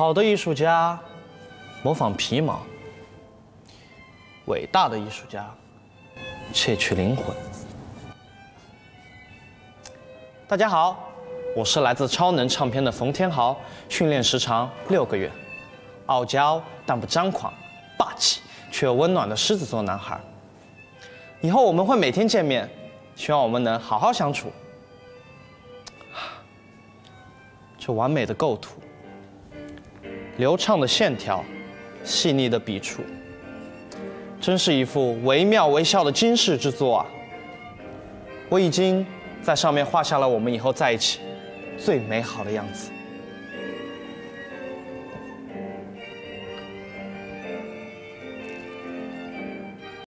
好的艺术家模仿皮毛，伟大的艺术家窃取灵魂。大家好，我是来自超能唱片的冯天豪，训练时长六个月，傲娇但不张狂，霸气却又温暖的狮子座男孩。以后我们会每天见面，希望我们能好好相处。这完美的构图，流畅的线条，细腻的笔触，真是一幅惟妙惟肖的惊世之作啊！我已经。在上面画下了我们以后在一起最美好的样子。